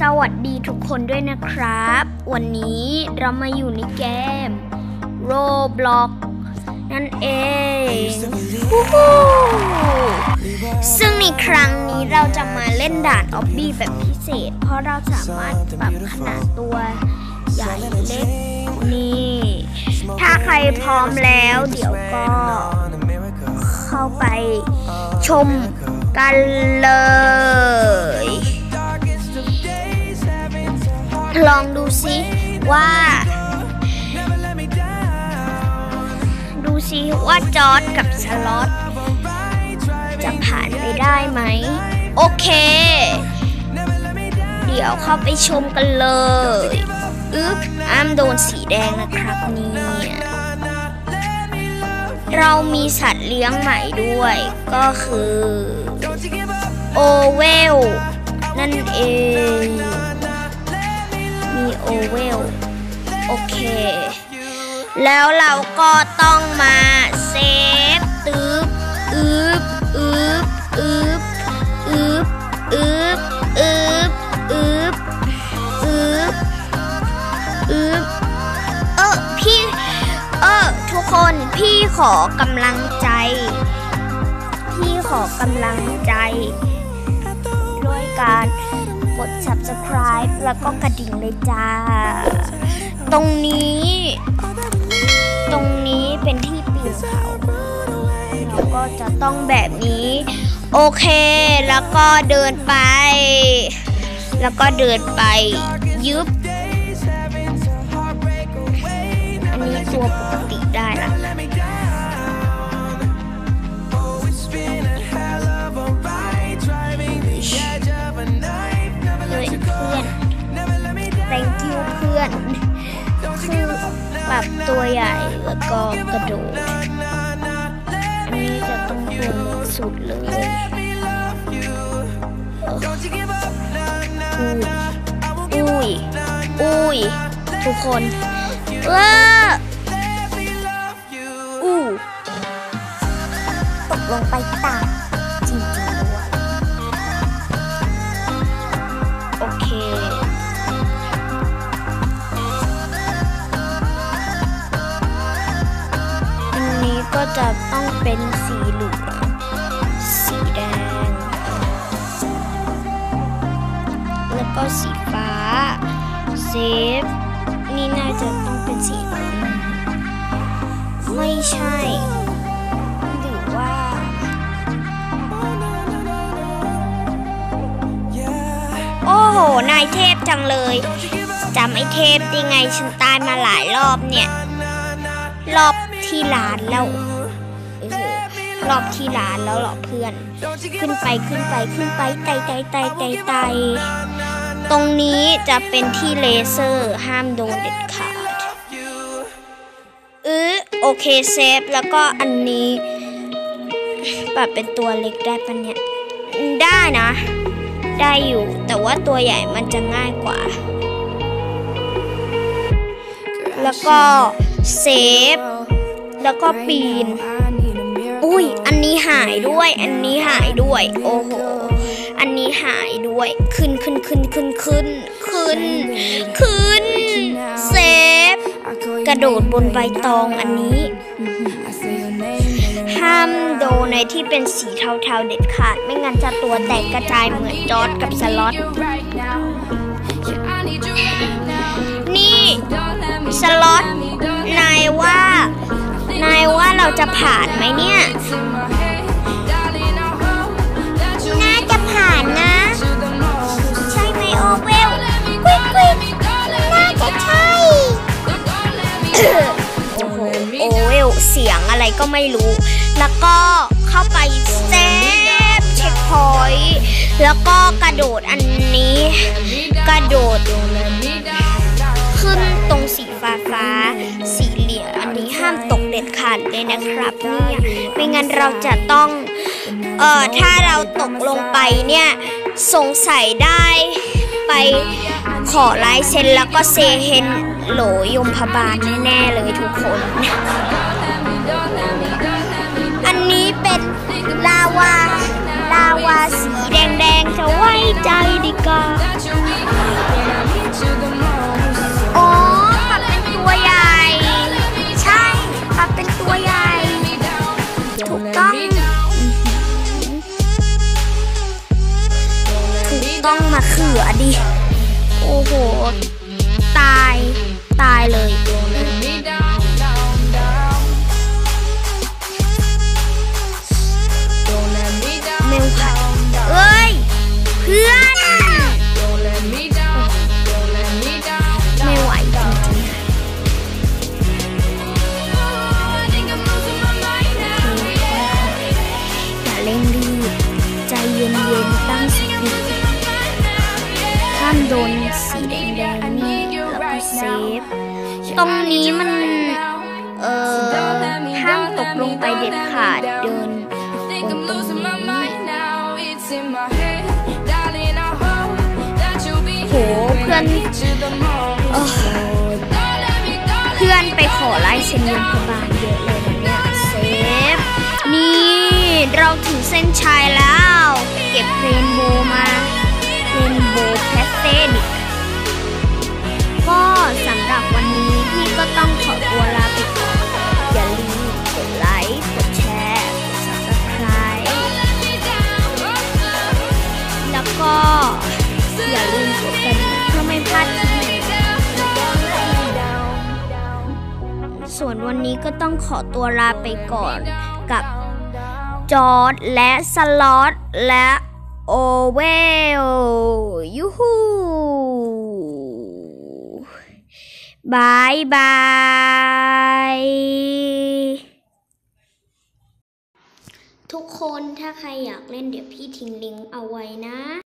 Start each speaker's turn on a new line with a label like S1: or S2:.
S1: สวัสดีทุกคนด้วยนะครับ วันนี้เรามาอยู่ในเกม Roblox นั่นเองซึ่งในครั้งนี้เราจะมาเล่นด่านออบบี้แบบพิเศษ เพราะเราสามารถปรับขนาดตัวใหญ่เล็กนี่ ถ้าใครพร้อมแล้วเดี๋ยวก็เข้าไปชมกันเลย ลองดูซิว่า ดูซิว่าจอร์ดกับสล็อตจะผ่านไปได้ไหม โอเค เดี๋ยวเข้าไปชมกันเลยอึ๊บอ้ามโดนสีแดงนะครับเนี่ยเรามีสัตว์เลี้ยงใหม่ด้วย ก็คือ โอเวล นั่นเอง มีโอเวลโอเค แล้วเราก็ต้องมาเซฟตึ๊บอึ๊บอึ๊บอึ๊บอึ๊บอึ๊บอึ๊บอึ๊บอึ๊บอึ๊บเออพี่เออทุกคนพี่ขอกำลังใจ พี่ขอกำลังใจด้วยการ กด subscribe แล้วก็กระดิ่งเลยจ้า ตรงนี้ ตรงนี้เป็นที่ปีนเขาเราก็จะต้องแบบนี้ โอเค แล้วก็เดินไป แล้วก็เดินไปยึบอันนี้ตัวปกติับตัวใหญ่แล้วก็กระโดดอันนี้จะต้องลงสุดเลยอุ้ยอุ้ยอุ้ยทุกคนเอออู้ตกลงไปต่ำจ ก็จะต้องเป็นสีเหลืองสีแดง แล้วก็สีฟ้าเซฟนี่น่าจะต้องเป็นสีฟ้าไม่ใช่หรือว่าโอ้โห นายเทพจังเลยจำไอ้เทพได้ไงฉันตายมาหลายรอบเนี่ย รอบที่ร้านแล้ว รอบที่ร้านแล้วหรอเพื่อน ขึ้นไปขึ้นไปขึ้นไปไต่ไต่ไต่ไต่ไต่ตรงนี้จะเป็นที่เลเซอร์ห้ามโดนเด็ดขาดเออโอเคเซฟแล้วก็อันนี้ปรับเป็นตัวเล็กได้ปะเนี่ยได้นะ ได้อยู่แต่ว่าตัวใหญ่มันจะง่ายกว่า แล้วก็ save แล้วก็ปีน อุ้ย อันนี้หายด้วย อันนี้หายด้วย โอ้โห อันนี้หายด้วย ขึ้นขึ้นขึ้นขึ้นขึ้นขึ้นขึ้น save กระโดดบนใบตองอันนี้ ห้ามโดนที่เป็นสีเทาๆเด็ดขาด ไม่งั้นจะตัวแตกกระจายเหมือนจอร์ดกับสล็อต นี่ สล็อต นายว่า นายว่าเราจะผ่านไหมเนี่ย น่าจะผ่านนะ ใช่ไหมโอเวลควิกควิกน่าจะใช่ โอ้โหโอเวลเสียงอะไรก็ไม่รู้ แล้วก็เข้าไป save checkpointแล้วก็กระโดดอันนี้ กระโดด ขึ้นตรงสีฟ้าฟ้าสี เลยนะครับเนี่ยไม่งั้นเราจะต้องเอ่อถ้าเราตกลงไปเนี่ยสงสัยได้ไปขอลายเซ็นแล้วก็เซเฮนโหลยมพบาลแน่ๆเลยทุกคน อันนี้เป็นลาวาลาวาสีแดงๆจ ล้องมาเขือดิ โอ้โห ตาย ตายเลยโดนเลย ตรงนี้มัน เอ่อ ห้ามตกลงไปเด็ดขาดเดิน
S2: Think I'm losing my mind now. It's in my head, darling. I hope that you'll be
S1: โห
S2: here
S1: เพื่อน
S2: when I need you the most.
S1: เอ้อ
S2: Don't let me, don't
S1: เพื่อนไปขอลายเซ็นโรงพยาบาลเยอะเลยนะเนี่ยเซฟนี่เราถึงเส้นชัยแล้ว เก็บเรนโบว์มาเรนโบว์แพสเต้ดิก็สำหรับ วนวันนี้ก็ต้องขอตัวลาไปก่อนกับจอร์ดและสล็อตและโอเวลยูฮูบายบายทุกคนถ้าใครอยากเล่นเดี๋ยวพี่ทิ้งลิงก์เอาไว้นะ